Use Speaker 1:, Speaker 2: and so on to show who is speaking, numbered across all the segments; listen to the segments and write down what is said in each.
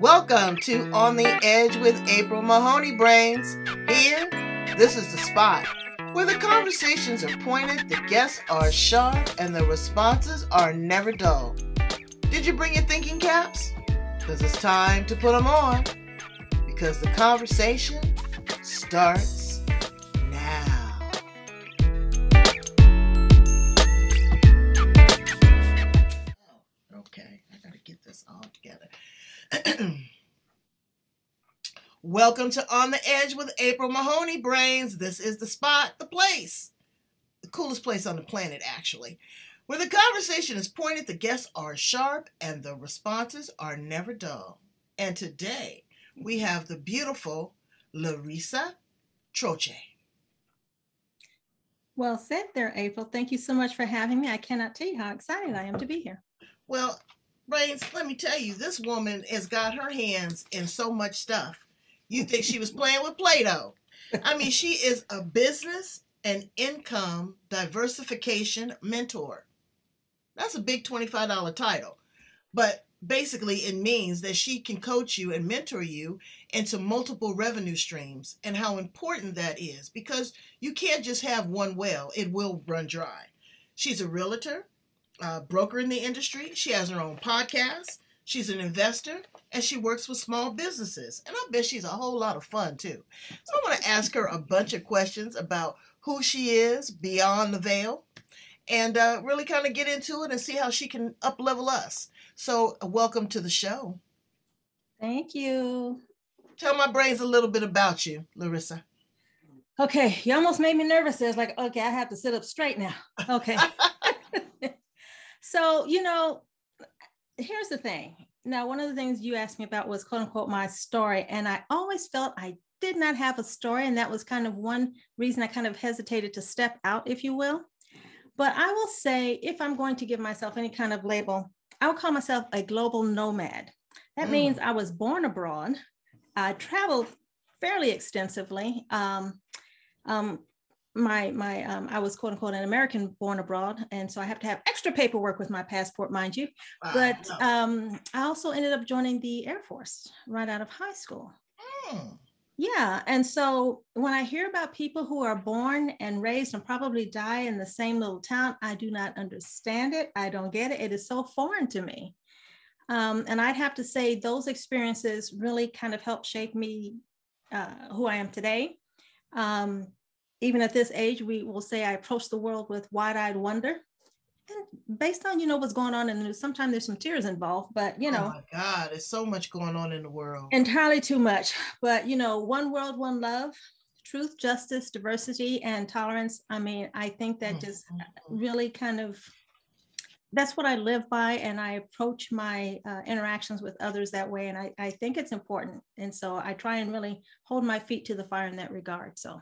Speaker 1: Welcome to On the Edge with April Mahoney Brains. Here, this is the spot where the conversations are pointed, the guests are sharp, and the responses are never dull. Did you bring your thinking caps? Because it's time to put them on. Because the conversation starts Welcome to On the Edge with April Mahoney Brains. This is the spot, the place, the coolest place on the planet, actually, where the conversation is pointed, the guests are sharp, and the responses are never dull. And today we have the beautiful Larisa Troche.
Speaker 2: Well said there, April. Thank you so much for having me. I cannot tell you how excited I am to be here.
Speaker 1: Well, Brains, let me tell you, this woman has got her hands in so much stuff. You think she was playing with Play Doh. I mean, she is a business and income diversification mentor. That's a big $25 title. But basically, it means that she can coach you and mentor you into multiple revenue streams and how important that is because you can't just have one well, it will run dry. She's a realtor, a broker in the industry, she has her own podcast, she's an investor, and she works with small businesses. And I bet she's a whole lot of fun too. So I want to ask her a bunch of questions about who she is beyond the veil and uh, really kind of get into it and see how she can up level us. So, uh, welcome to the show.
Speaker 2: Thank you.
Speaker 1: Tell my brains a little bit about you, Larisa.
Speaker 2: Okay, you almost made me nervous. It's like, okay, I have to sit up straight now. Okay. so, you know, here's the thing. Now, one of the things you asked me about was quote unquote my story. And I always felt I did not have a story. And that was kind of one reason I kind of hesitated to step out, if you will. But I will say, if I'm going to give myself any kind of label, I would call myself a global nomad. That mm. means I was born abroad. I traveled fairly extensively. Um, um, my my um, I was quote unquote an American born abroad, and so I have to have extra paperwork with my passport, mind you. Wow. But um, I also ended up joining the Air Force right out of high school. Mm. Yeah, and so when I hear about people who are born and raised and probably die in the same little town, I do not understand it. I don't get it. It is so foreign to me. Um, and I'd have to say those experiences really kind of helped shape me uh, who I am today. Um, even at this age, we will say I approach the world with wide-eyed wonder. And based on you know what's going on in the news, sometimes there's some tears involved, but you know.
Speaker 1: Oh my God, there's so much going on in the world.
Speaker 2: Entirely too much. But you know, one world, one love, truth, justice, diversity, and tolerance. I mean, I think that just mm-hmm. really kind of that's what I live by, and I approach my uh, interactions with others that way. And I, I think it's important. And so I try and really hold my feet to the fire in that regard. So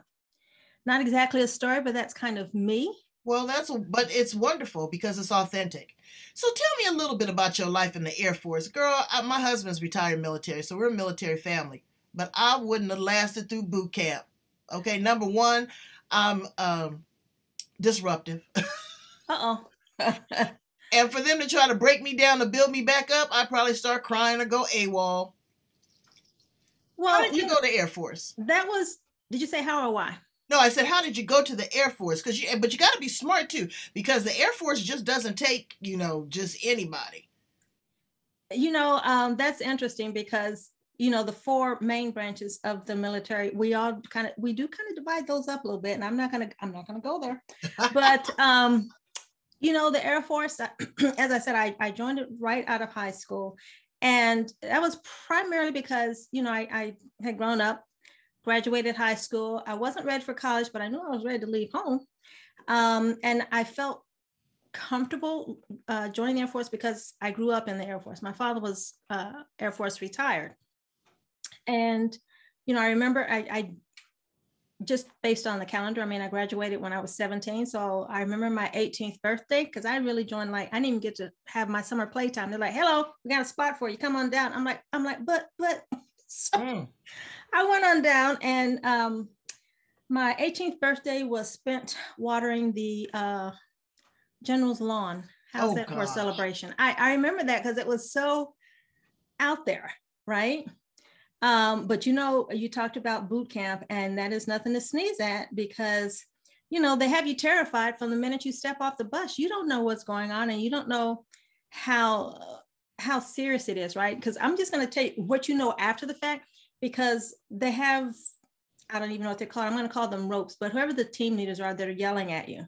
Speaker 2: not exactly a story, but that's kind of me.
Speaker 1: Well, that's but it's wonderful because it's authentic. So tell me a little bit about your life in the Air Force, girl. I, my husband's retired military, so we're a military family. But I wouldn't have lasted through boot camp. Okay, number one, I'm um, disruptive. uh
Speaker 2: oh.
Speaker 1: and for them to try to break me down to build me back up, I probably start crying or go AWOL. Well, how did you, you go to Air Force?
Speaker 2: That was. Did you say how or why?
Speaker 1: No, I said, how did you go to the Air Force? Because you, but you got to be smart too, because the Air Force just doesn't take, you know, just anybody.
Speaker 2: You know, um, that's interesting because you know the four main branches of the military. We all kind of we do kind of divide those up a little bit, and I'm not gonna I'm not gonna go there, but um, you know the Air Force. As I said, I I joined it right out of high school, and that was primarily because you know I, I had grown up graduated high school. I wasn't ready for college, but I knew I was ready to leave home. Um, and I felt comfortable uh, joining the Air Force because I grew up in the Air Force. My father was uh, Air Force retired. And, you know, I remember I, I just based on the calendar, I mean, I graduated when I was 17. So I remember my 18th birthday because I really joined like I didn't even get to have my summer playtime. They're like, hello, we got a spot for you. Come on down. I'm like, I'm like, but, but so mm. I went on down and um, my 18th birthday was spent watering the uh, general's lawn. How's oh, that gosh. for a celebration? I, I remember that because it was so out there. right? Um, but you know, you talked about boot camp, and that is nothing to sneeze at because you know they have you terrified from the minute you step off the bus. You don't know what's going on, and you don't know how how serious it is, right? Because I'm just going to tell you what you know after the fact, because they have I don't even know what they call. I'm going to call them ropes, but whoever the team leaders are that are yelling at you,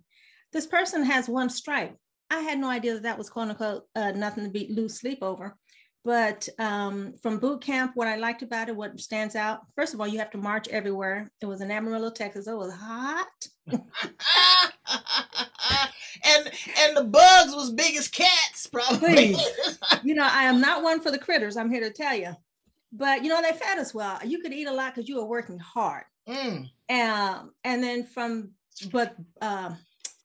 Speaker 2: this person has one stripe. I had no idea that that was quote unquote uh, nothing to be lose sleep over. But um, from boot camp, what I liked about it, what stands out, first of all, you have to march everywhere. It was in Amarillo, Texas. It was hot. and
Speaker 1: and the bugs was big as cats, probably.
Speaker 2: you know, I am not one for the critters. I'm here to tell you. But you know, they fed us well. You could eat a lot because you were working hard. Mm. Um, and then from but uh,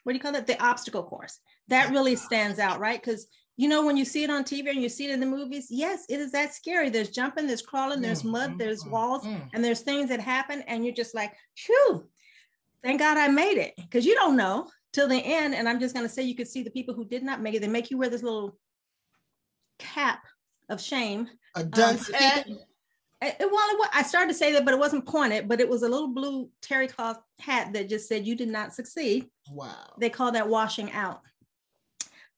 Speaker 2: what do you call that The obstacle course. That really stands out, right? Because you know, when you see it on TV and you see it in the movies, yes, it is that scary. There's jumping, there's crawling, there's mud, mm-hmm, there's mm-hmm, walls, mm. and there's things that happen, and you're just like, phew, thank God I made it. Because you don't know till the end. And I'm just gonna say you could see the people who did not make it, they make you wear this little cap of shame.
Speaker 1: A dunce um, hat.
Speaker 2: It, well, I started to say that, but it wasn't pointed, but it was a little blue terry cloth hat that just said you did not succeed.
Speaker 1: Wow.
Speaker 2: They call that washing out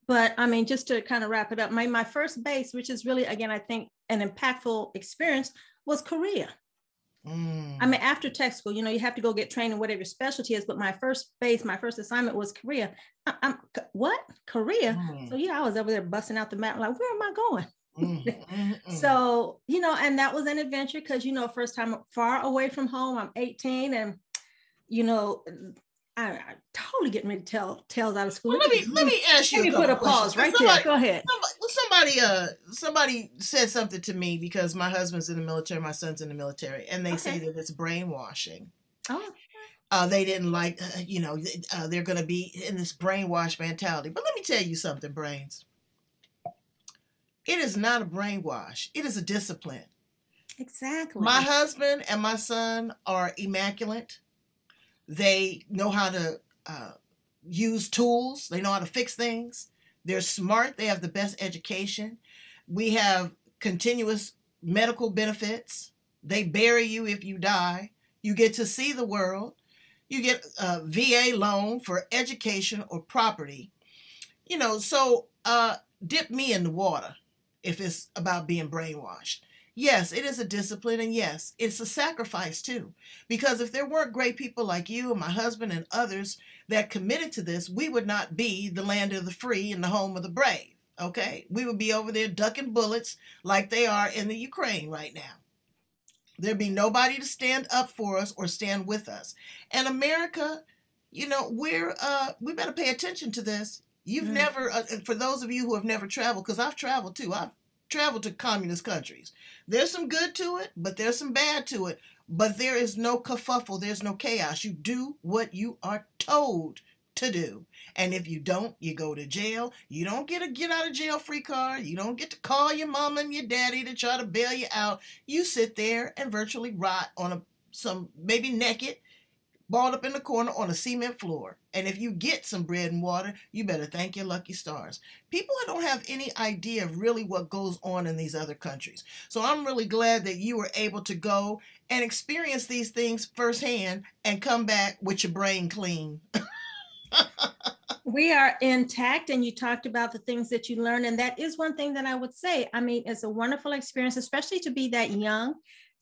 Speaker 2: but I mean, just to kind of wrap it up, my, my first base, which is really, again, I think an impactful experience, was Korea. Mm. I mean, after tech school, you know, you have to go get trained in whatever your specialty is. But my first base, my first assignment was Korea. I, am what Korea? Mm. So yeah, I was over there busting out the map, like, where am I going? Mm, mm, mm. so you know, and that was an adventure because you know, first time far away from home. I'm 18, and you know, I, I totally getting ready to tell tales out of school.
Speaker 1: Well, let me let me ask you.
Speaker 2: Let me put a pause right somebody, there. Go ahead.
Speaker 1: Somebody, somebody, uh, somebody said something to me because my husband's in the military, my son's in the military, and they okay. say that it's brainwashing. Oh. Uh, they didn't like, uh, you know, uh, they're going to be in this brainwash mentality. But let me tell you something, brains. It is not a brainwash. It is a discipline.
Speaker 2: Exactly.
Speaker 1: My husband and my son are immaculate they know how to uh, use tools. They know how to fix things. They're smart. They have the best education. We have continuous medical benefits. They bury you if you die. You get to see the world. You get a VA loan for education or property. You know, so uh, dip me in the water if it's about being brainwashed. Yes, it is a discipline, and yes, it's a sacrifice too. Because if there weren't great people like you and my husband and others that committed to this, we would not be the land of the free and the home of the brave. Okay? We would be over there ducking bullets like they are in the Ukraine right now. There'd be nobody to stand up for us or stand with us. And America, you know, we're uh we better pay attention to this. You've mm. never, uh, for those of you who have never traveled, because I've traveled too. I've traveled to communist countries. There's some good to it, but there's some bad to it. But there is no kerfuffle, there's no chaos. You do what you are told to do. And if you don't, you go to jail. You don't get a get out of jail free card. You don't get to call your mama and your daddy to try to bail you out. You sit there and virtually rot on a some maybe naked balled up in the corner on a cement floor. And if you get some bread and water, you better thank your lucky stars. People don't have any idea of really what goes on in these other countries. So I'm really glad that you were able to go and experience these things firsthand and come back with your brain clean.
Speaker 2: we are intact and you talked about the things that you learned and that is one thing that i would say i mean it's a wonderful experience especially to be that young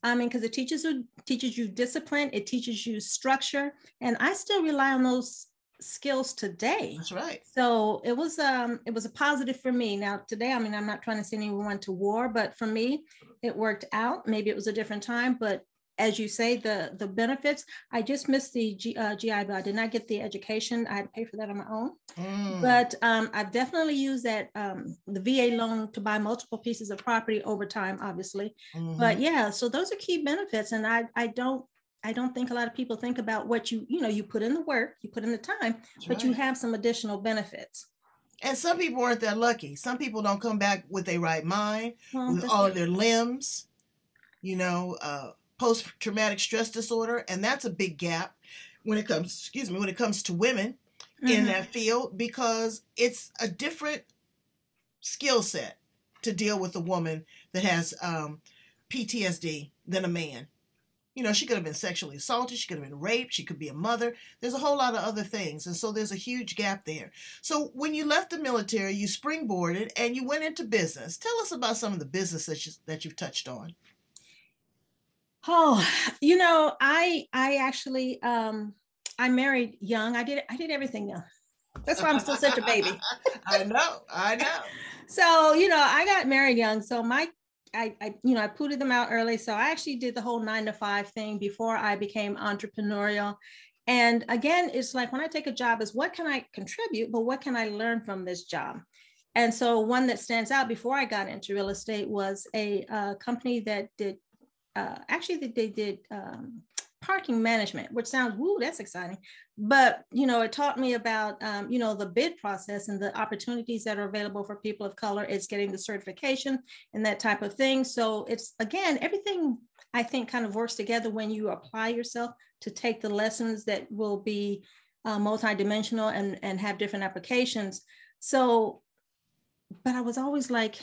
Speaker 2: I mean, because it teaches you teaches you discipline, it teaches you structure, and I still rely on those skills today.
Speaker 1: That's right.
Speaker 2: So it was um it was a positive for me. Now today, I mean, I'm not trying to send anyone to war, but for me, it worked out. Maybe it was a different time, but as you say, the the benefits. I just missed the G, uh, GI Bill. I did not get the education. I had to pay for that on my own. Mm. But um, I've definitely used that um, the VA loan to buy multiple pieces of property over time, obviously. Mm-hmm. But yeah, so those are key benefits, and I I don't I don't think a lot of people think about what you you know you put in the work, you put in the time, That's but right. you have some additional benefits.
Speaker 1: And some people aren't that lucky. Some people don't come back with a right mind, well, with all of their limbs. You know, uh, post traumatic stress disorder, and that's a big gap when it comes, excuse me, when it comes to women mm-hmm. in that field because it's a different skill set to deal with a woman that has um, PTSD than a man. You know, she could have been sexually assaulted, she could have been raped, she could be a mother. There's a whole lot of other things. And so there's a huge gap there. So when you left the military, you springboarded and you went into business. Tell us about some of the business that, you, that you've touched on.
Speaker 2: Oh, you know, I I actually um I married young. I did I did everything young. That's why I'm still such a baby.
Speaker 1: I know, I know.
Speaker 2: So, you know, I got married young. So my I, I, you know, I pooted them out early. So I actually did the whole nine to five thing before I became entrepreneurial. And again, it's like when I take a job is what can I contribute, but what can I learn from this job? And so one that stands out before I got into real estate was a uh, company that did, uh, actually that they did um, parking management, which sounds, woo, that's exciting. But, you know, it taught me about, um, you know, the bid process and the opportunities that are available for people of color. It's getting the certification and that type of thing. So it's, again, everything I think kind of works together when you apply yourself to take the lessons that will be uh, multidimensional and, and have different applications. So, but I was always like,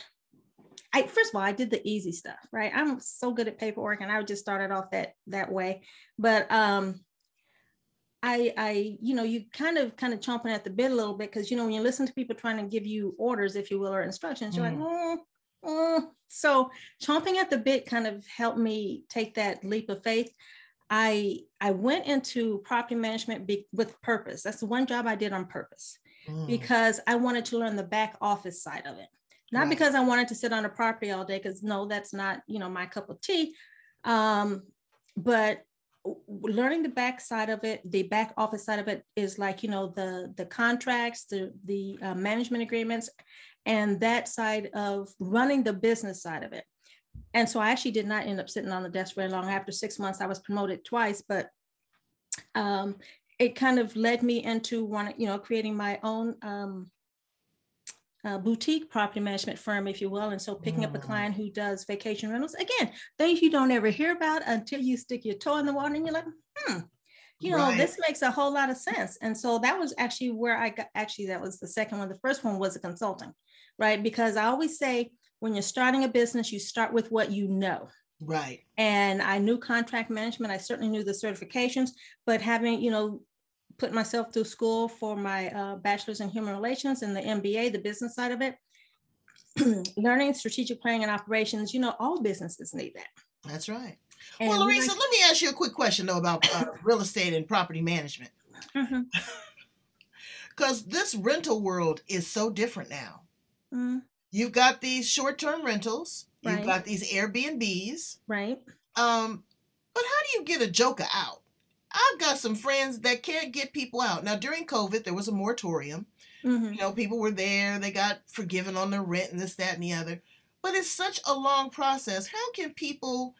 Speaker 2: I first of all, I did the easy stuff, right? I'm so good at paperwork, and I just started off that that way. But um, I, I, you know, you kind of, kind of chomping at the bit a little bit because you know when you listen to people trying to give you orders, if you will, or instructions, you're mm. like, mm, mm. so chomping at the bit kind of helped me take that leap of faith. I, I went into property management be, with purpose. That's the one job I did on purpose mm. because I wanted to learn the back office side of it not right. because I wanted to sit on a property all day, because no, that's not, you know, my cup of tea. Um, but learning the back side of it, the back office side of it is like, you know, the the contracts, the the uh, management agreements, and that side of running the business side of it. And so I actually did not end up sitting on the desk very long. After six months, I was promoted twice, but um, it kind of led me into one, you know, creating my own um, uh, boutique property management firm, if you will. And so picking up a mm. client who does vacation rentals, again, things you don't ever hear about until you stick your toe in the water and you're like, hmm, you know, right. this makes a whole lot of sense. And so that was actually where I got, actually, that was the second one. The first one was a consulting, right? Because I always say when you're starting a business, you start with what you know.
Speaker 1: Right.
Speaker 2: And I knew contract management. I certainly knew the certifications, but having, you know, put myself through school for my uh, bachelor's in human relations and the MBA, the business side of it. Learning strategic planning and operations, you know, all businesses need that.
Speaker 1: That's right. And well, Larisa, let me ask you a quick question though about uh, real estate and property management. Because mm-hmm. this rental world is so different now. Mm-hmm. You've got these short-term rentals. Right. You've got these Airbnbs.
Speaker 2: Right.
Speaker 1: Um, but how do you get a joker out? I've got some friends that can't get people out. Now, during COVID, there was a moratorium. Mm-hmm. You know, people were there, they got forgiven on their rent and this, that, and the other. But it's such a long process. How can people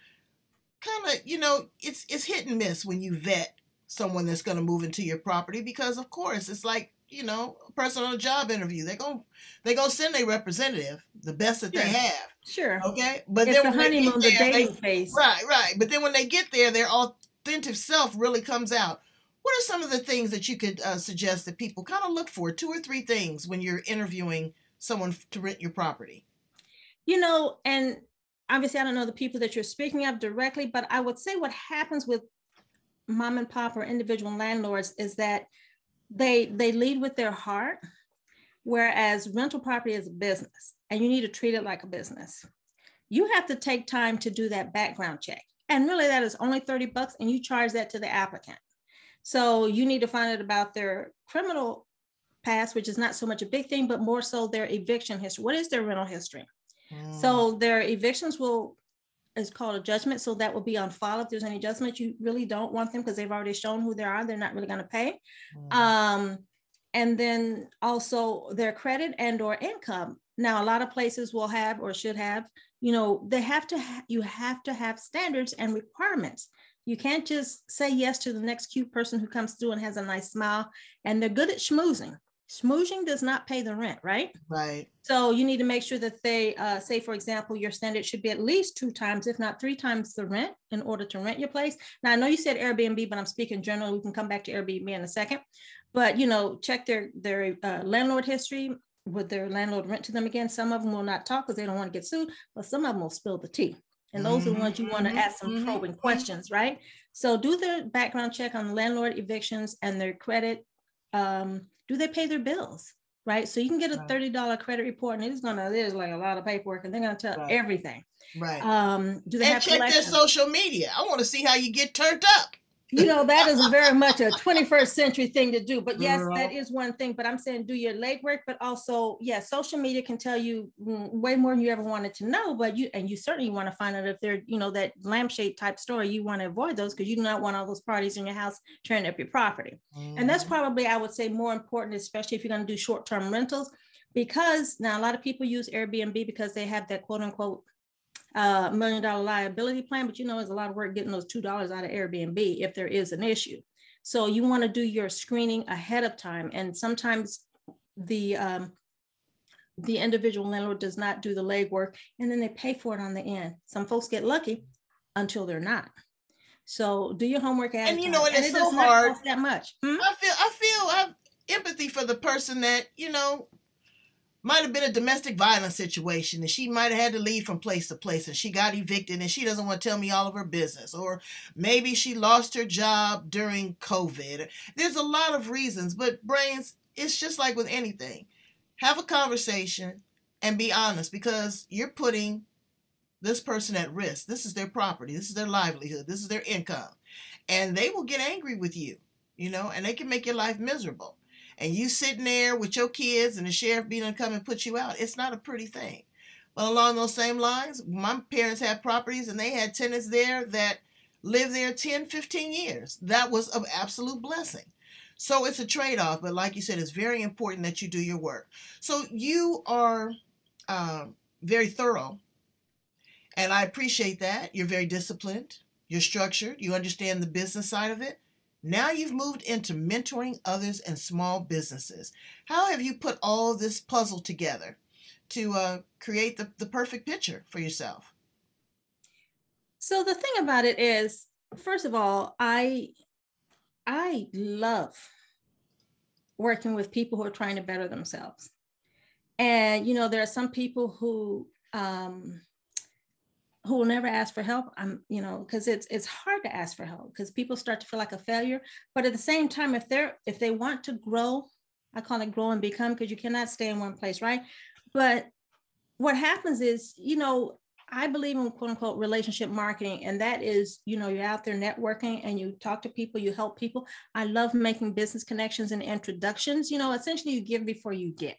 Speaker 1: kind of, you know, it's it's hit and miss when you vet someone that's going to move into your property because, of course, it's like you know, a person on a job interview. They're going they're gonna send a representative, the best that sure. they have.
Speaker 2: Sure.
Speaker 1: Okay.
Speaker 2: But it's then the honeymoon, the dating they, phase.
Speaker 1: Right, right. But then when they get there, they're all authentic self really comes out. What are some of the things that you could uh, suggest that people kind of look for? Two or three things when you're interviewing someone to rent your property.
Speaker 2: You know, and obviously, I don't know the people that you're speaking of directly, but I would say what happens with mom and pop or individual landlords is that they they lead with their heart, whereas rental property is a business, and you need to treat it like a business. You have to take time to do that background check. And really that is only 30 bucks and you charge that to the applicant. So you need to find out about their criminal past, which is not so much a big thing, but more so their eviction history. What is their rental history? Mm. So their evictions will is called a judgment. So that will be on file. If there's any judgment, you really don't want them because they've already shown who they are. They're not really going to pay. Mm. Um, and then also their credit and or income. Now, a lot of places will have or should have you know they have to ha- you have to have standards and requirements. You can't just say yes to the next cute person who comes through and has a nice smile and they're good at schmoozing. Schmoozing does not pay the rent right?
Speaker 1: Right.
Speaker 2: So you need to make sure that they uh, say for example your standard should be at least two times if not three times the rent in order to rent your place. Now i know you said airbnb but i'm speaking generally. We can come back to airbnb in a second. But you know check their their uh, landlord history would their landlord rent to them again? Some of them will not talk because they don't want to get sued, but some of them will spill the tea. And those mm-hmm, are the ones you want to mm-hmm, ask some mm-hmm, probing mm-hmm. questions, right? So do the background check on landlord evictions and their credit. Um, do they pay their bills? Right. So you can get a $30 credit report and it's gonna, there's like a lot of paperwork and they're gonna tell right. everything.
Speaker 1: Right.
Speaker 2: Um, do they
Speaker 1: and
Speaker 2: have
Speaker 1: check their social media? I want to see how you get turned up
Speaker 2: you know that is very much a 21st century thing to do but yes that is one thing but i'm saying do your legwork but also yeah social media can tell you way more than you ever wanted to know but you and you certainly want to find out if they're you know that lampshade type story you want to avoid those because you do not want all those parties in your house tearing up your property mm-hmm. and that's mm-hmm. probably i would say more important especially if you're going to do short-term rentals because now a lot of people use airbnb because they have that quote unquote uh, million dollar liability plan, but you know, it's a lot of work getting those $2 out of Airbnb if there is an issue. So you want to do your screening ahead of time. And sometimes the, um, the individual landlord does not do the legwork and then they pay for it on the end. Some folks get lucky until they're not. So do your homework
Speaker 1: and you know, and, and it's it so hard
Speaker 2: that much.
Speaker 1: Hmm? I feel, I feel, I have empathy for the person that you know might have been a domestic violence situation and she might have had to leave from place to place and she got evicted and she doesn't want to tell me all of her business or maybe she lost her job during covid. There's a lot of reasons but brains it's just like with anything. Have a conversation and be honest because you're putting this person at risk. This is their property. This is their livelihood. This is their income. And they will get angry with you you know and they can make your life miserable and you sitting there with your kids and the sheriff being to come and put you out, it's not a pretty thing. But along those same lines, my parents had properties and they had tenants there that lived there 10, 15 years. That was an absolute blessing. So it's a trade off, but like you said, it's very important that you do your work. So you are uh, very thorough, and I appreciate that. You're very disciplined, you're structured, you understand the business side of it. Now you've moved into mentoring others and small businesses. How have you put all this puzzle together to uh, create the, the perfect picture for yourself?
Speaker 2: So the thing about it is, first of all, I I love working with people who are trying to better themselves. And you know, there are some people who um, who will never ask for help i'm you know because it's it's hard to ask for help because people start to feel like a failure but at the same time if they're if they want to grow i call it grow and become because you cannot stay in one place right? But what happens is you know i believe in quote unquote relationship marketing and that is you know you're out there networking and you talk to people you help people. I love making business connections and introductions you know essentially you give before you get.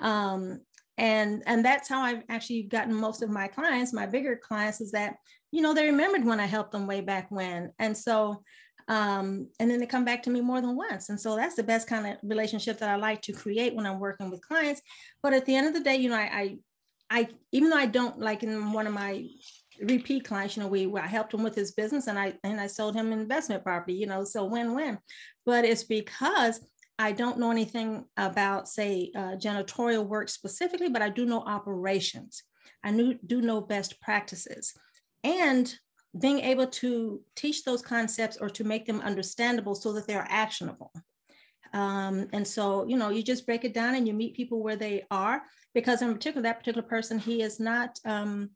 Speaker 2: Um, and and that's how i've actually gotten most of my clients my bigger clients is that you know they remembered when i helped them way back when. And so um, and then they come back to me more than once. And so that's the best kind of relationship that i like to create when i'm working with clients. But at the end of the day you know i i, I even though i don't like in one of my repeat clients you know we i helped him with his business and i and i sold him investment property you know so win-win. But it's because I don't know anything about, say, uh, janitorial work specifically, but I do know operations. I knew, do know best practices. And being able to teach those concepts or to make them understandable so that they're actionable. Um, and so, you know, you just break it down and you meet people where they are, because in particular, that particular person, he is not, um,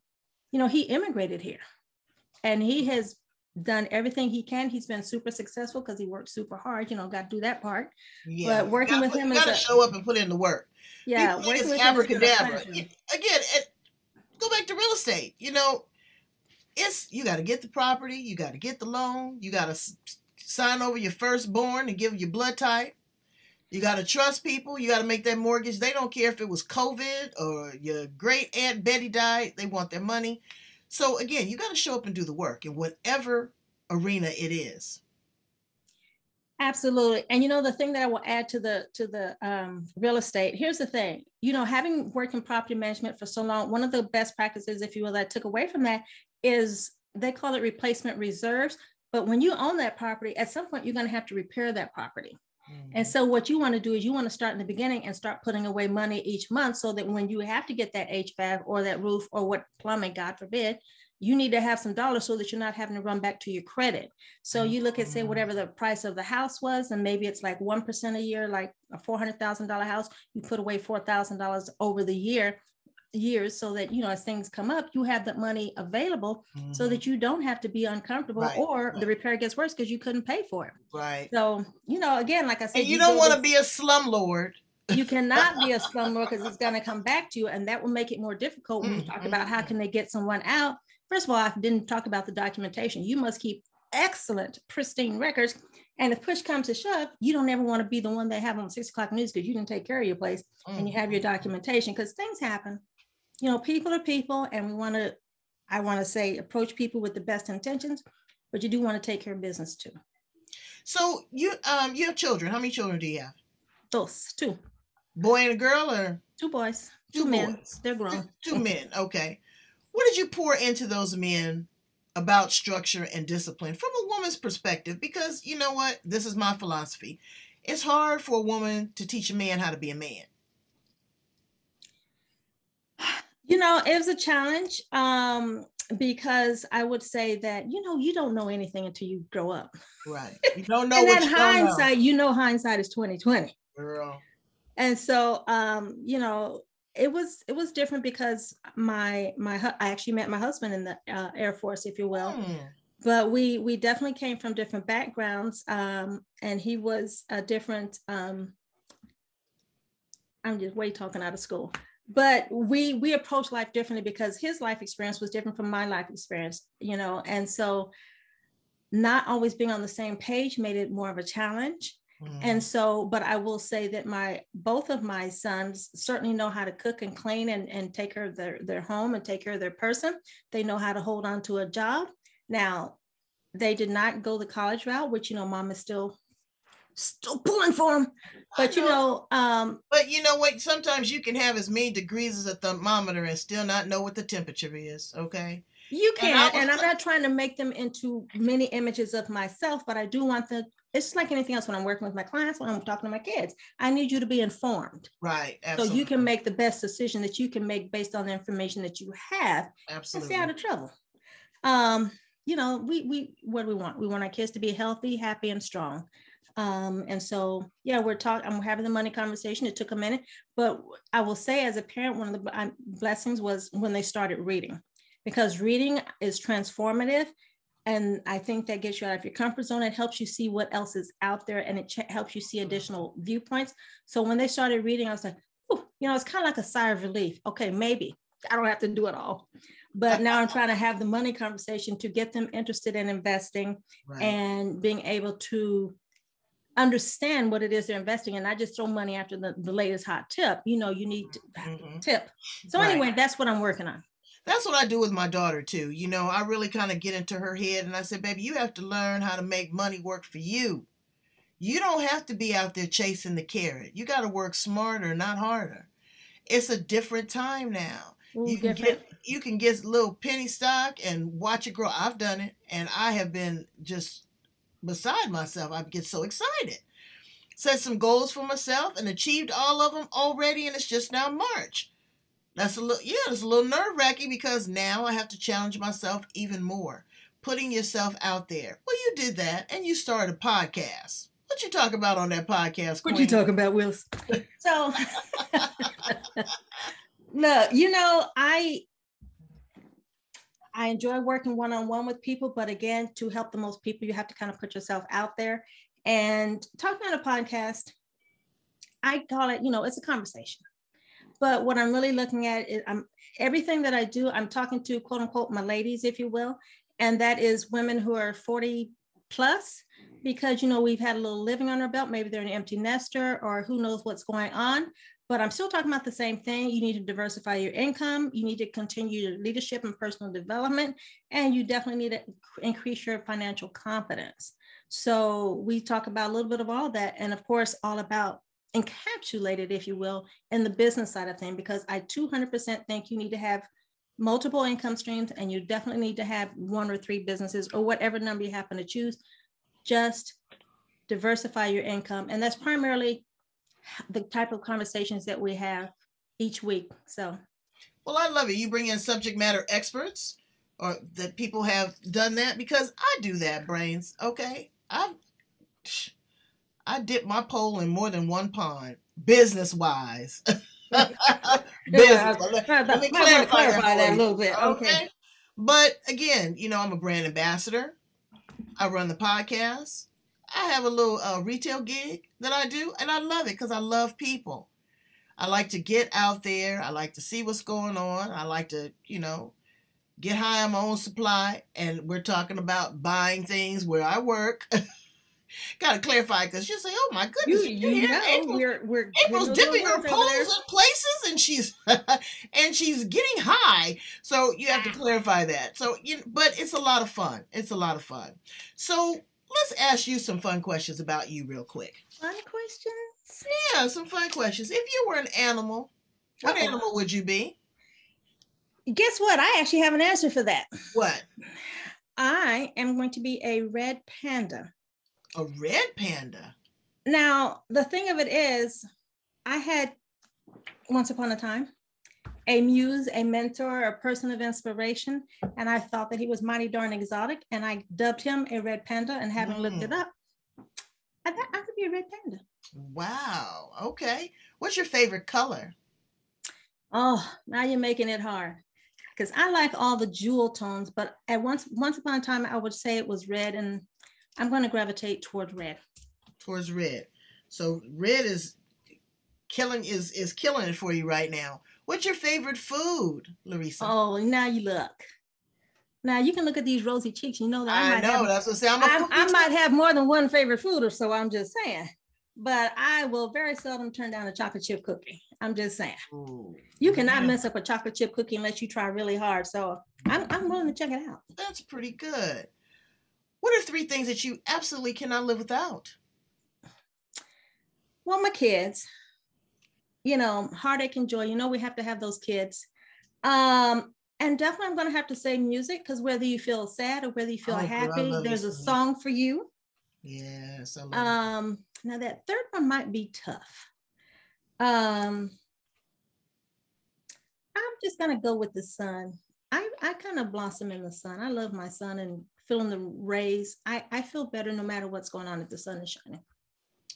Speaker 2: you know, he immigrated here and he has done everything he can. He's been super successful because he worked super hard. You know, got to do that part. Yeah. But working with him,
Speaker 1: you got to show up and put in the work.
Speaker 2: Yeah,
Speaker 1: People working with abracadabra. Again, it, go back to real estate. You know, it's you got to get the property, you got to get the loan, you got to sign over your firstborn and give your blood type. You got to trust people. You got to make that mortgage. They don't care if it was COVID or your great aunt Betty died. They want their money. So again, you got to show up and do the work in whatever arena it is.
Speaker 2: Absolutely. And you know, the thing that I will add to the to the um, real estate, here's the thing, you know, having worked in property management for so long, one of the best practices, if you will, that I took away from that is they call it replacement reserves. But when you own that property, at some point you're going to have to repair that property. And mm-hmm. so what you want to do is you want to start in the beginning and start putting away money each month so that when you have to get that HVAC or that roof or what plumbing, God forbid, you need to have some dollars so that you're not having to run back to your credit. So you look at say mm-hmm. whatever the price of the house was, and maybe it's like 1% a year, like a $400,000 house, you put away $4,000 over the year years so that you know as things come up you have that money available
Speaker 1: Mhm.
Speaker 2: so that you don't have to be uncomfortable
Speaker 1: Right,
Speaker 2: or
Speaker 1: right.
Speaker 2: the repair gets worse because you couldn't pay for it
Speaker 1: right.
Speaker 2: so you know again like i said
Speaker 1: And you don't want to be a slumlord.
Speaker 2: you cannot be a slumlord because it's going to come back to you and that will make it more difficult when you
Speaker 1: Mm,
Speaker 2: talk
Speaker 1: mm,
Speaker 2: about how
Speaker 1: mm.
Speaker 2: can they get someone out first of all i didn't talk about the documentation you must keep excellent pristine records and if push comes to shove you don't ever want to be the one they have on six o'clock news because you didn't take care of your place and you have your documentation because things happen you know people are people and we want to i want to say approach people with the best intentions but you do want to take care of business too
Speaker 1: So you um you have children. How many children do you have?
Speaker 2: those two
Speaker 1: Boy and a girl, or
Speaker 2: two boys two,
Speaker 1: Two
Speaker 2: men
Speaker 1: boys.
Speaker 2: they're grown
Speaker 1: two, two men? Okay. What did you pour into those men about structure and discipline from a woman's perspective? Because you know what, this is my philosophy. It's hard for a woman to teach a man how to be a man.
Speaker 2: You know, it was a challenge um, because I would say that, you know, you don't know anything until you grow up.
Speaker 1: Right. You don't know
Speaker 2: and
Speaker 1: what don't know.
Speaker 2: hindsight, you know, hindsight is 2020.
Speaker 1: Girl.
Speaker 2: And so, um, you know, it was it was different because my my I actually met my husband in the uh, Air Force, if you will.
Speaker 1: Hmm.
Speaker 2: But we we definitely came from different backgrounds, um, and he was a different. Um, I'm just way talking out of school, but we we approach life differently because his life experience was different from my life experience, you know, and so not always being on the same page made it more of a challenge.
Speaker 1: Mhm.
Speaker 2: And so, but I will say that my both of my sons certainly know how to cook and clean and, and take care of their, their home and take care of their person. They know how to hold on to a job. Now, they did not go the college route, which you know, mom is still still pulling for them.
Speaker 1: I
Speaker 2: But you know, um,
Speaker 1: But you know what? Sometimes you can have as many degrees as a thermometer and still not know what the temperature is. Okay.
Speaker 2: You
Speaker 1: And
Speaker 2: can, and,
Speaker 1: was-
Speaker 2: I'm not trying to make them into many images of myself, but I do want them. It's just like anything else when I'm working with my clients, when I'm talking to my kids. I need you to be informed,
Speaker 1: Right.
Speaker 2: so you can make the best decision that you can make based on the information that you have, and
Speaker 1: Absolutely.
Speaker 2: stay out of trouble. Um, you know, we we what do we want? We want our kids to be healthy, happy, and strong. Um, and so, yeah, we're talking. I'm having the money conversation. It took a minute, but I will say, as a parent, one of the blessings was when they started reading, because reading is transformative, and I think that gets you out of your comfort zone. It helps you see what else is out there, and it ch- helps you see additional viewpoints. So when they started reading, I was like, oh, you know, it's kind of like a sigh of relief. Okay, maybe I don't have to do it all. But now I'm trying to have the money conversation to get them interested in investing
Speaker 1: Right.
Speaker 2: and being able to understand what it is they're investing in, not just throw money after the, the latest hot tip. You know, you need to
Speaker 1: Mhm.
Speaker 2: tip. So
Speaker 1: Right.
Speaker 2: anyway, that's what I'm working on.
Speaker 1: That's what I do with my daughter too. You know, I really kind of get into her head and I said, baby, you have to learn how to make money work for you. You don't have to be out there chasing the carrot. You got to work smarter, not harder. It's a different time now.
Speaker 2: Ooh,
Speaker 1: You can
Speaker 2: different.
Speaker 1: get you can get little penny stock and watch it grow. I've done it, and I have been just beside myself. I get so excited. Set some goals for myself and achieved all of them already, and it's just now March. That's a little yeah, it's a little nerve wracking because now I have to challenge myself even more. Putting yourself out there. Well, you did that, and you started a podcast. What you talk about on that podcast?
Speaker 2: What you talking about, Willis? so look, you know, I I enjoy working one-on-one with people, but again, to help the most people, you have to kind of put yourself out there. And talking on a podcast, I call it, you know, it's a conversation. But what I'm really looking at is I'm everything that I do, I'm talking to quote unquote my ladies, if you will, and that is women who are 40 plus because you know we've had a little living on our belt maybe they're an empty nester or who knows what's going on but i'm still talking about the same thing. You need to diversify your income. You need to continue your leadership and personal development and you definitely need to increase your financial confidence. So we talk about a little bit of all that and of course all about encapsulated if you will in the business side of things because i 200% think you need to have multiple income streams and you definitely need to have one or three businesses or whatever number you happen to choose. Just diversify your income and that's primarily the type of conversations that we have each week so
Speaker 1: Well, I love it. You bring in subject matter experts or that people have done that because I do that, brains. Okay. I I dip my pole in more than one pond, business wise. business. Let,
Speaker 2: Let,
Speaker 1: let me clarify,
Speaker 2: clarify
Speaker 1: that,
Speaker 2: that a little bit. Okay.
Speaker 1: But again, you know, I'm a brand ambassador. I run the podcast. I have a little uh, retail gig that I do, and I love it because I love people. I like to get out there. I like to see what's going on. I like to, you know, get high on my own supply. And we're talking about buying things where I work. Got to clarify because she'll say, "Oh my
Speaker 2: You,
Speaker 1: goodness,
Speaker 2: you
Speaker 1: hear
Speaker 2: know,
Speaker 1: April-
Speaker 2: we're we're
Speaker 1: April's dipping her
Speaker 2: little words over there.
Speaker 1: poles in places, and she's and she's getting high. So you have to clarify that. So you, but it's a lot of fun. It's a lot of fun. So let's ask you some fun questions about you, real quick.
Speaker 2: Fun questions.
Speaker 1: Yeah, some fun questions. If you were an animal, what
Speaker 2: Uh-oh.
Speaker 1: animal would you be?
Speaker 2: Guess what? I actually have an answer for that.
Speaker 1: What?
Speaker 2: I am going to be a red panda.
Speaker 1: A red panda.
Speaker 2: Now, the thing of it is, I had once upon a time a muse, a mentor, a person of inspiration, and I thought that he was mighty darn exotic, and I dubbed him a red panda. And having looked
Speaker 1: Mm.
Speaker 2: it up, I thought I could be a red panda.
Speaker 1: Wow. Okay. What's your favorite color?
Speaker 2: Oh, now you're making it hard. Because I like all the jewel tones, but at once once upon a time I would say it was red, and I'm going to gravitate toward red.
Speaker 1: Towards red. So red is killing is is killing it for you right now. What's your favorite food, Larisa?
Speaker 2: Oh, now you look. Now you can look at these rosy cheeks. You know that I,
Speaker 1: I
Speaker 2: might
Speaker 1: know
Speaker 2: have,
Speaker 1: that's what say. I'm a
Speaker 2: I, I might have more than one favorite food or so. I'm just saying. But I will very seldom turn down a chocolate chip cookie. I'm just saying.
Speaker 1: Ooh,
Speaker 2: You cannot
Speaker 1: yeah,
Speaker 2: mess up a chocolate chip cookie unless you try really hard. So I'm, I'm willing to check it out.
Speaker 1: That's pretty good. What are three things that you absolutely cannot live without?
Speaker 2: Well, my kids, you know, heartache and joy. You know, we have to have those kids. Um, and definitely, I'm going to have to say music because whether you feel sad or whether you feel
Speaker 1: Oh,
Speaker 2: happy,
Speaker 1: me
Speaker 2: there's a
Speaker 1: music.
Speaker 2: song for you.
Speaker 1: Yes, I love it.
Speaker 2: Um, now that third one might be tough. Um, I'm just gonna go with the sun. I, I kind of blossom in the sun. I love my sun and feeling the rays. I, I feel better no matter what's going on if the sun is shining.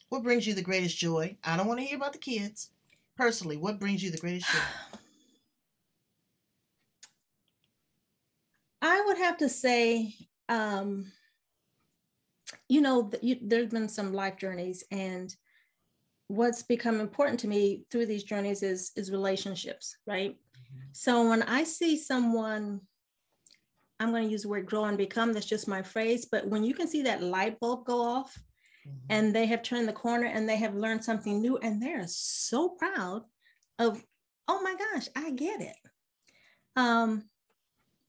Speaker 1: What brings you the greatest joy? I don't want to hear about the kids. Personally, what brings you the greatest joy?
Speaker 2: I would have to say, um, you know, you, there's been some life journeys, and what's become important to me through these journeys is is relationships, right? So when I see someone, I'm going to use the word grow and become. That's just my phrase. But when you can see that light bulb go off,
Speaker 1: Mhm.
Speaker 2: and they have turned the corner and they have learned something new, and they're so proud of, oh my gosh, I get it. Um,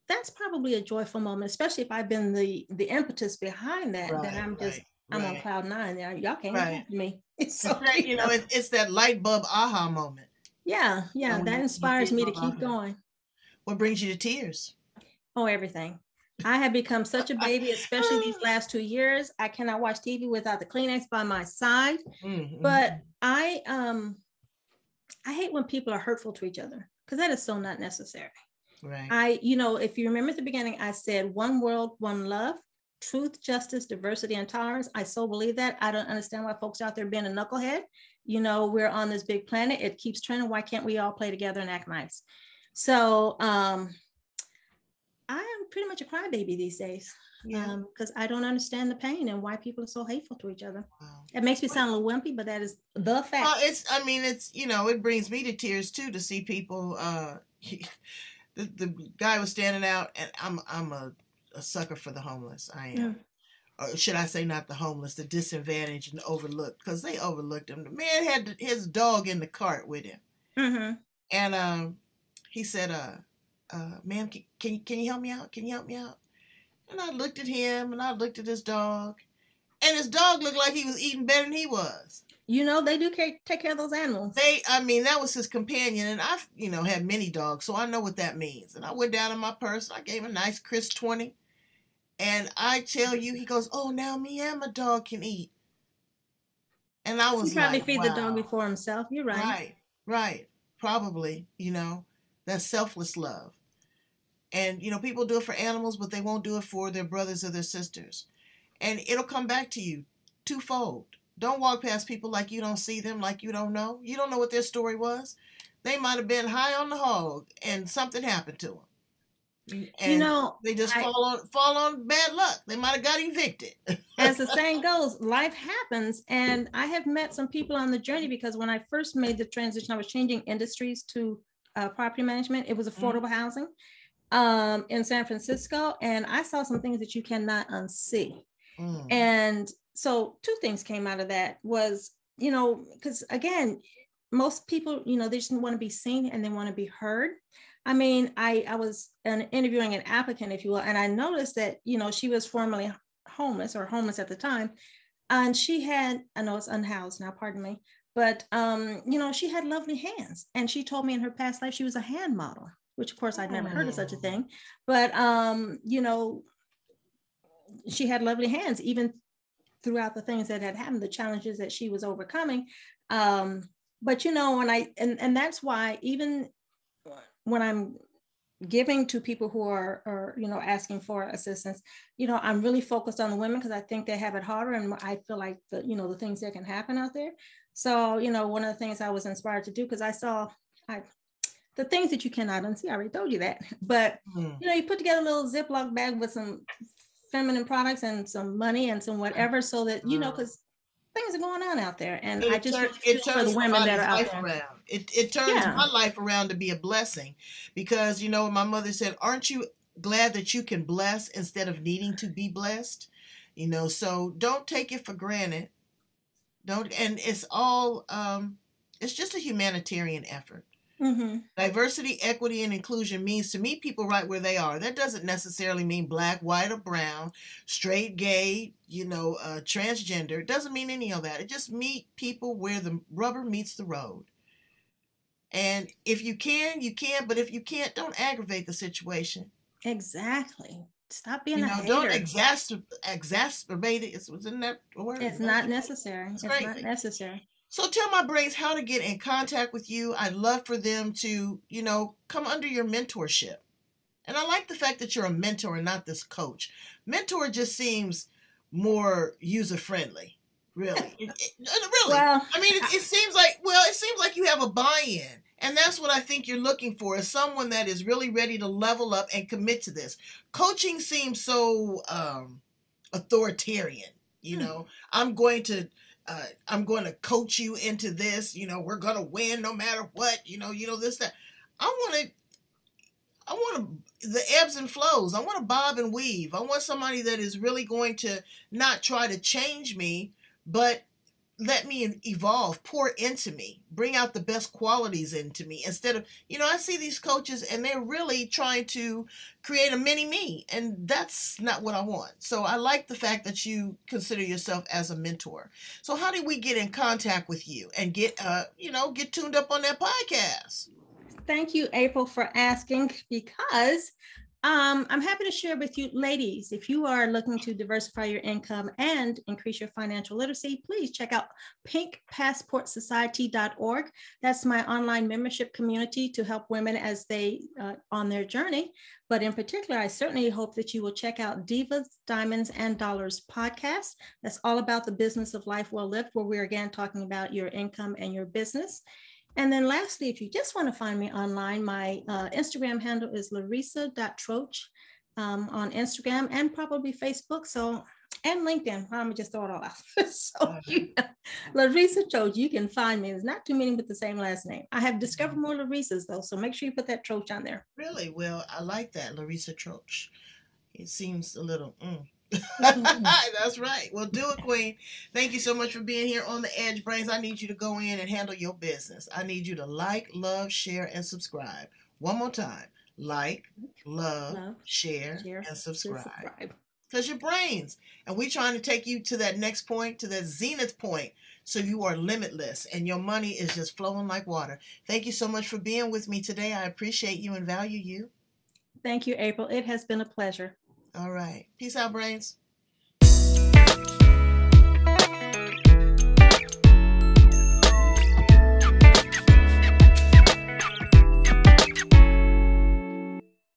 Speaker 2: that's probably a joyful moment, especially if I've been the the impetus behind that.
Speaker 1: Right,
Speaker 2: then I'm just
Speaker 1: right,
Speaker 2: I'm on cloud nine. Y'all can't
Speaker 1: Right.
Speaker 2: me. It's so
Speaker 1: Right, you know, it, it's that light bulb aha moment.
Speaker 2: yeah, yeah. That inspires me to keep going.
Speaker 1: What brings you to tears?
Speaker 2: Oh, everything. I have become such a baby, especially these last two years. I cannot watch TV without the Kleenex by my side.
Speaker 1: Mhm.
Speaker 2: But I um I hate when people are hurtful to each other because that is so not necessary.
Speaker 1: right,
Speaker 2: I, you know, if you remember at the beginning, I said one world, one love, truth, justice, diversity, and tolerance. I so believe that. I don't understand why folks out there being a knucklehead. You know, we're on this big planet. It keeps trending. Why can't we all play together and act nice? So um pretty much a crybaby these days
Speaker 1: yeah.
Speaker 2: because I don't understand the pain and why people are so hateful to each other.
Speaker 1: wow.
Speaker 2: It makes me sound a little wimpy, but that is the fact.
Speaker 1: Well, it's. I mean, it's. You know, it brings me to tears too to see people. Uh, the the guy was standing out, and I'm I'm a, a sucker for the homeless. I am. Or should I say not the homeless, the disadvantaged and overlooked? Because they overlooked him. The man had his dog in the cart with him,
Speaker 2: hmm
Speaker 1: and um, he said, "Uh, uh, ma'am, can, can you can you help me out? Can you help me out?" And I looked at him, and I looked at his dog, and his dog looked like he was eating better than he was.
Speaker 2: You know, they do care, take care of those animals.
Speaker 1: They, I mean, that was his companion, and I've, you know, had many dogs, so I know what that means. And I went down in my purse, I gave him a nice Chris 20, and I tell you, he goes, Oh, now me and my dog can eat. And I was
Speaker 2: He probably
Speaker 1: like,
Speaker 2: feed the dog before himself. You're right.
Speaker 1: Right, right. Probably, you know, that's selfless love. And, you know, people do it for animals, but they won't do it for their brothers or their sisters. And it'll come back to you twofold. Don't walk past people like you don't see them, like you don't know. You don't know what their story was. they might have been high on the hog and something happened to them. And
Speaker 2: you know,
Speaker 1: they just
Speaker 2: I-
Speaker 1: fall on fall on bad luck. They might have got evicted.
Speaker 2: as the saying goes, life happens. And I have met some people on the journey because when I first made the transition, I was changing industries to uh, property management. It was affordable housing um, in San Francisco. And I saw some things that you cannot unsee.
Speaker 1: Mm.
Speaker 2: And so two things came out of that was, you know, because again, most people, you know, they just want to be seen and they want to be heard. I mean, I I was an, interviewing an applicant, if you will, and I noticed that, you know, she was formerly homeless or homeless at the time. And she had, I know it's unhoused now, pardon me, but um, you know, she had lovely hands. And she told me in her past life she was a hand model, which of course I'd never heard of such a
Speaker 1: Oh.
Speaker 2: thing. But um, you know, she had lovely hands, even throughout the things that had happened, the challenges that she was overcoming. Um, but you know, when I and and that's why even when I'm giving to people who are, are you know asking for assistance you know i'm really focused on the women because i think they have it harder and i feel like the you know the things that can happen out there so you know one of the things i was inspired to do because i saw i the things that you cannot unsee i already told you that but
Speaker 1: Mm.
Speaker 2: you know you put together a little ziploc bag with some feminine products and some money and some whatever so that you know
Speaker 1: Mm.
Speaker 2: because things are going on out there and
Speaker 1: It
Speaker 2: i just
Speaker 1: turn- it
Speaker 2: for
Speaker 1: turns
Speaker 2: the women that are out
Speaker 1: life
Speaker 2: there
Speaker 1: around. It it turns
Speaker 2: Yeah.
Speaker 1: my life around to be a blessing, because you know my mother said, "Aren't you glad that you can bless instead of needing to be blessed?" You know, so don't take it for granted. Don't, and it's all um, it's just a humanitarian effort.
Speaker 2: Mhm.
Speaker 1: Diversity, equity, and inclusion means to meet people right where they are. That doesn't necessarily mean black, white, or brown, straight, gay, you know, uh, transgender. It doesn't mean any of that. It just meet people where the rubber meets the road. And if you can, you can. But if you can't, don't aggravate the situation.
Speaker 2: exactly stop being
Speaker 1: you
Speaker 2: a hater.
Speaker 1: don't exasper- exacerbate it. It's, wasn't that a word?
Speaker 2: It's not necessary.
Speaker 1: It's
Speaker 2: It's, not necessary.
Speaker 1: So tell my brains how to get in contact with you. I'd love for them to, you know, come under your mentorship. And I like the fact that you're a mentor and not this coach. Mentor just seems more user friendly, really. It- it- really.
Speaker 2: Well,
Speaker 1: I mean, it, it seems like well, it seems like you have a buy-in, and that's what I think you're looking for is someone that is really ready to level up and commit to this. Coaching seems so um, authoritarian. You
Speaker 2: Hmm.
Speaker 1: know, I'm going to. Uh, I'm going to coach you into this. You know, we're going to win no matter what. You know, you know this that. I want to. I want to the ebbs and flows. I want to bob and weave. I want somebody that is really going to not try to change me, but let me evolve, pour into me, bring out the best qualities into me instead of, you know, I see these coaches and they're really trying to create a mini me, and that's not what I want. So I like the fact that you consider yourself as a mentor. So how do we get in contact with you and get, uh, you know, get tuned up on that podcast?
Speaker 2: thank you, April, for asking because um, I'm happy to share with you, ladies, if you are looking to diversify your income and increase your financial literacy, please check out pinkpassportsociety.org. That's my online membership community to help women as they uh, on their journey. But in particular, I certainly hope that you will check out Divas, Diamonds, and Dollars podcast. That's all about the business of life well lived, where we're again talking about your income and your business. And then lastly, if you just want to find me online, my uh, Instagram handle is larisa.troche um, on Instagram and probably Facebook. So, and LinkedIn. I'm just throw it all out. so, you know, Larisa Troche, you can find me. There's not too many with the same last name. I have discovered more Larisas though. So make sure you put that Troche on there.
Speaker 1: Really? Well, I like that, Larisa Troche. It seems a little. Mm. That's right. Well, do it, Queen. Thank you so much for being here on the Edge Brains. I need you to go in and handle your business. I need you to like, love, share, and subscribe. One more time. Like, love,
Speaker 2: Love,
Speaker 1: share,
Speaker 2: share,
Speaker 1: and subscribe.
Speaker 2: Subscribe.
Speaker 1: Because your brains. And we're trying to take you to that next point, to that zenith point, so you are limitless and your money is just flowing like water. Thank you so much for being with me today. I appreciate you and value you.
Speaker 2: Thank you, April. It has been a pleasure.
Speaker 1: All right. Peace out, brains.